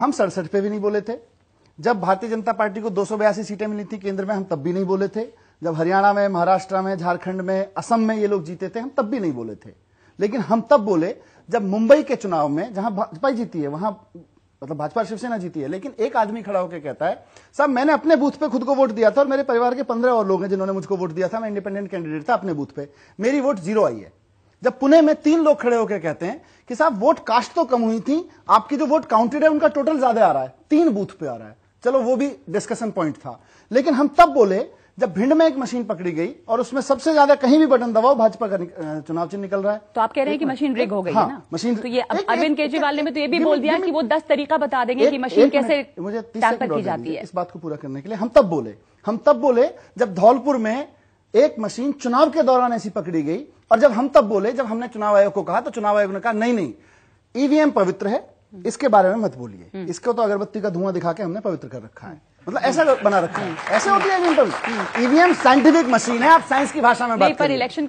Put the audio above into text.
हम सड़सठ पे भी नहीं बोले थे। जब भारतीय जनता पार्टी को दो सौ बयासी सीटें मिली थी केंद्र में, हम तब भी नहीं बोले थे। जब हरियाणा में, महाराष्ट्र में, झारखंड में, असम में ये लोग जीते थे, हम तब भी नहीं बोले थे। लेकिन हम तब बोले जब मुंबई के चुनाव में, जहाँ भाजपा जीती है, वहाँ मतलब भाजपा शिवसेना जीती है, लेकिन एक आदमी खड़ा होकर कहता है, साहब, मैंने अपने बूथ पे खुद को वोट दिया था और मेरे परिवार के पंद्रह और लोग हैं जिन्होंने मुझको वोट दिया था, मैं इंडिपेंडेंट कैंडिडेट था अपने बूथ पे। मेरी वोट ज़ीरो आई है। जब पुणे में तीन लोग खड़े होकर कहते हैं कि साहब वोट कास्ट तो कम हुई थी आपकी जो वोट काउंटेड है उनका टोटल ज़्यादा आ रहा है तीन बूथ पे आ रहा है। चलो वो भी डिस्कशन पॉइंट था। लेकिन हम तब बोले जब भिंड में एक मशीन पकड़ी गई और उसमें सबसे ज़्यादा कहीं भी बटन दबाओ भाजपा का चुनाव चिन्ह निकल रहा है। तो आप कह रहे हैं कि मशीन रिग हो गई हाँ, ना? मशीन तो ये अरविंद केजरीवाल ने तो ये भी बोल दिया कि वो दस तरीका बता देंगे कि मशीन कैसे मुझे की जाती है। इस बात को पूरा करने के लिए। हम तब बोले हम तब बोले जब धौलपुर में एक मशीन चुनाव के दौरान ऐसी पकड़ी गई और जब हम तब बोले जब हमने चुनाव आयोग को कहा तो चुनाव आयोग ने कहा नहीं नहीं ईवीएम पवित्र है इसके बारे में मत बोलिए। हम्म। इसको तो अगरबत्ती का धुआँ दिखा के हमने पवित्र कर रखा है। मतलब ऐसा बना रखा है। ऐसे होती है ईवीएम ईवीएम साइंटिफिक मशीन है आप साइंस की भाषा में बात पर इलेक्शन